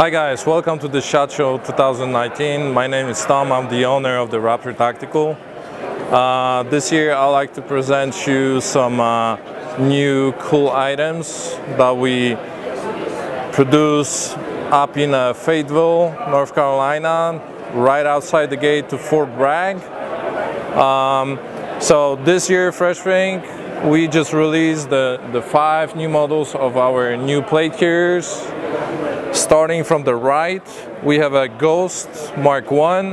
Hi guys, welcome to the SHOT Show 2019. My name is Tom, I'm the owner of the Raptor Tactical. Uh, this year I'd like to present you some uh, new cool items that we produce up in uh, Fayetteville, North Carolina, right outside the gate to Fort Bragg. Um, so this year, Fresh Thing, we just released the, the five new models of our new plate carriers Starting from the right, we have a Ghost Mark 1,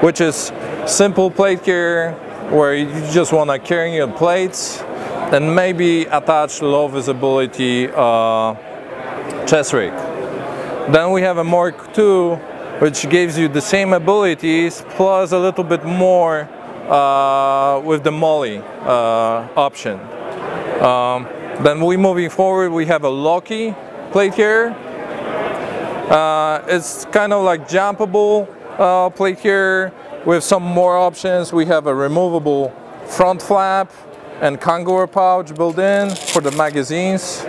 which is simple plate carrier where you just want to carry your plates and maybe attach low visibility uh, chest rig. Then we have a Mark 2, which gives you the same abilities plus a little bit more uh, with the MOLLE uh, option. Um, then we moving forward, we have a Loki plate carrier uh, it's kind of like jumpable uh, plate here with some more options. We have a removable front flap and kangaroo pouch built in for the magazines.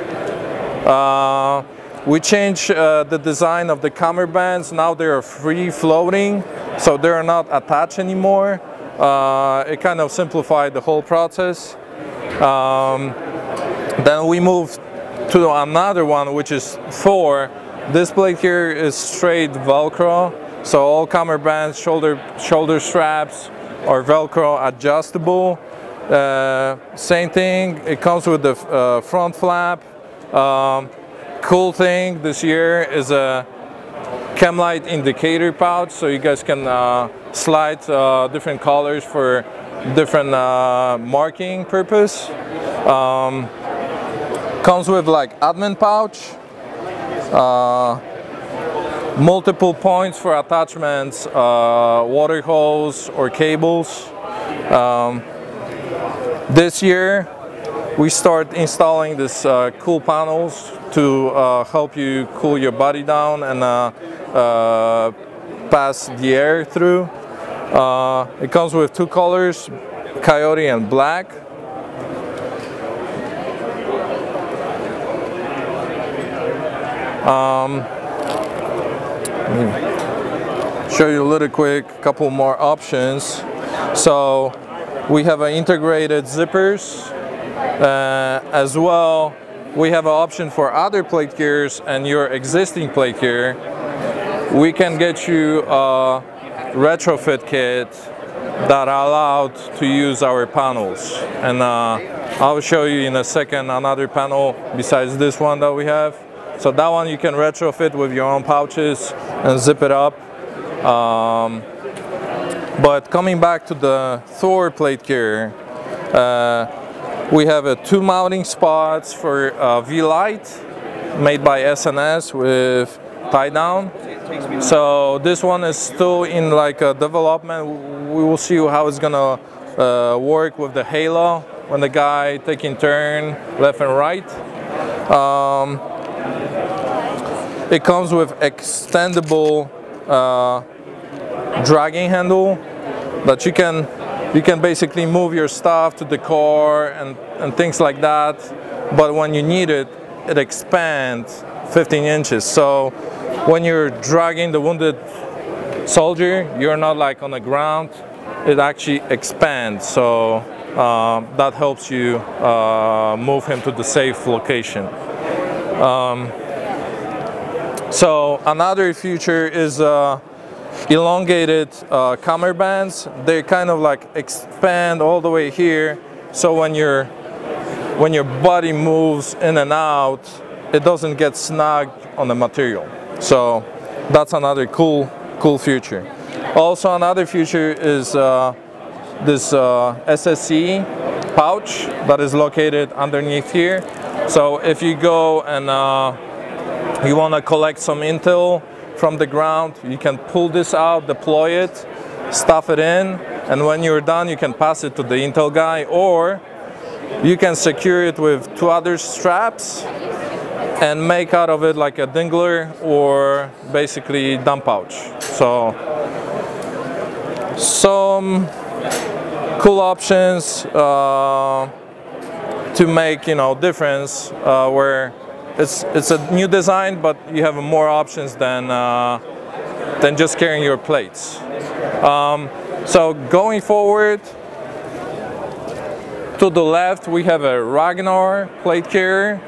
Uh, we changed uh, the design of the cummerbunds. Now they are free floating, so they're not attached anymore. Uh, it kind of simplified the whole process. Um, then we moved to another one, which is Thor, this plate here is straight Velcro, so all cummerbunds, shoulder, shoulder straps are Velcro adjustable. Uh, same thing, it comes with the uh, front flap. Um, cool thing this year is a chem light indicator pouch, so you guys can uh, slide uh, different colors for different uh, marking purpose. Um, comes with like admin pouch, multiple points for attachments, uh, water hose or cables. Um, this year we start installing these uh, cool panels to uh, help you cool your body down and uh, uh, pass the air through. it comes with two colors, coyote and black. Um, show you a little quick, couple more options. So we have an integrated zippers uh, as well. We have an option for other plate gears and your existing plate gear. We can get you a retrofit kit that are allowed to use our panels. And uh, I'll show you in a second another panel besides this one that we have. So that one you can retrofit with your own pouches and zip it up. Um, but coming back to the Thor plate carrier, uh, we have a two mounting spots for uh, V-Lite made by S&S with tie down. So this one is still in like a development. We will see how it's gonna uh, work with the halo when the guy taking turn left and right. Um, it comes with extendable uh, dragging handle that you can you can basically move your stuff to the car and, and things like that. But when you need it, it expands 15 inches. So when you're dragging the wounded soldier, you're not like on the ground. It actually expands. So uh, that helps you uh, move him to the safe location. Um, so another feature is uh, elongated uh, bands. They kind of like expand all the way here. So when your when your body moves in and out, it doesn't get snug on the material. So that's another cool cool feature. Also another feature is uh, this uh, SSE pouch that is located underneath here. So if you go and uh, you want to collect some intel from the ground, you can pull this out, deploy it, stuff it in, and when you're done, you can pass it to the intel guy, or you can secure it with two other straps and make out of it like a dingler or basically dump pouch. So some cool options uh, to make you know difference uh, where it's it's a new design, but you have more options than uh, than just carrying your plates. Um, so going forward, to the left we have a Ragnar plate carrier,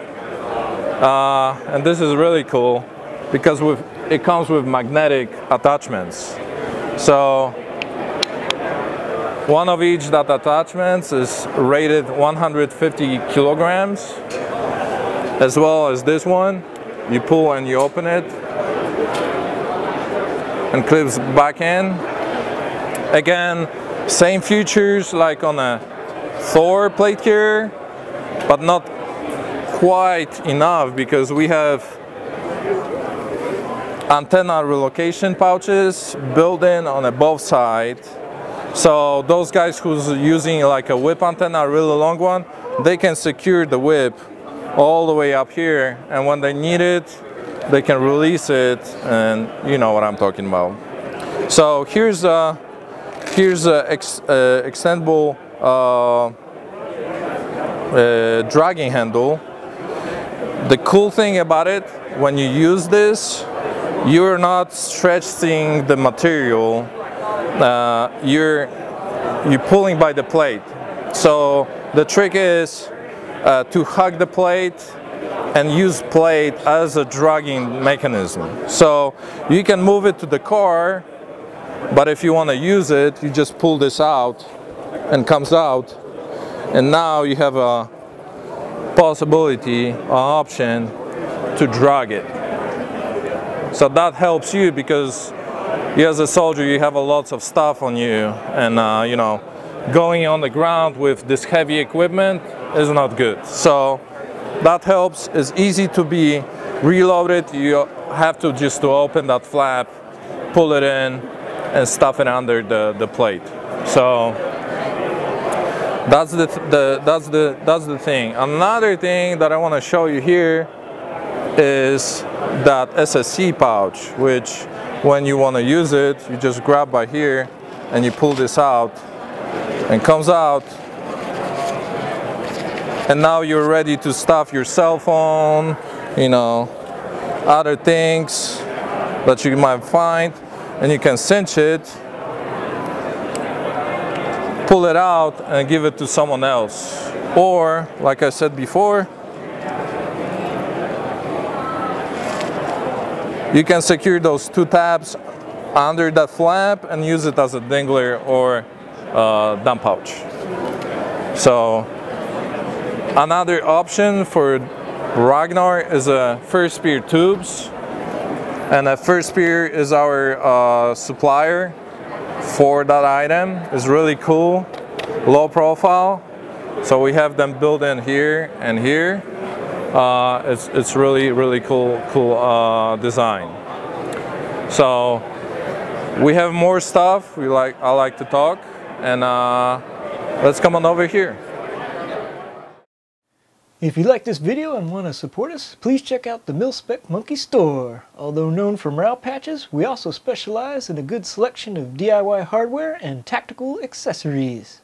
uh, and this is really cool because with, it comes with magnetic attachments. So one of each that attachments is rated 150 kilograms, as well as this one. You pull and you open it, and clips back in. Again, same features like on a Thor plate carrier, but not quite enough because we have antenna relocation pouches built in on both side so those guys who's using like a whip antenna, a really long one, they can secure the whip all the way up here and when they need it, they can release it and you know what I'm talking about. So here's a, here's a ex, uh, extendable uh, uh, dragging handle. The cool thing about it, when you use this, you're not stretching the material uh, you're you're pulling by the plate. So the trick is uh, to hug the plate and use plate as a dragging mechanism. So you can move it to the car, but if you want to use it, you just pull this out and comes out. And now you have a possibility, an option to drag it. So that helps you because you as a soldier, you have a lots of stuff on you and uh, you know, going on the ground with this heavy equipment is not good. So that helps. It's easy to be reloaded. You have to just to open that flap, pull it in and stuff it under the, the plate. So that's the, the, that's the, that's the thing. Another thing that I want to show you here is that SSE pouch, which when you want to use it, you just grab by here and you pull this out and comes out. And now you're ready to stuff your cell phone, you know, other things that you might find and you can cinch it, pull it out and give it to someone else. Or, like I said before, You can secure those two tabs under that flap and use it as a dangler or uh, dump pouch. So another option for Ragnar is a FirstSpear tubes and a FirstSpear is our uh, supplier for that item. It's really cool, low profile. So we have them built in here and here uh, it's, it's really, really cool, cool uh, design. So we have more stuff. We like, I like to talk and uh, let's come on over here. If you like this video and want to support us, please check out the Mil-Spec Monkey Store. Although known for morale patches, we also specialize in a good selection of DIY hardware and tactical accessories.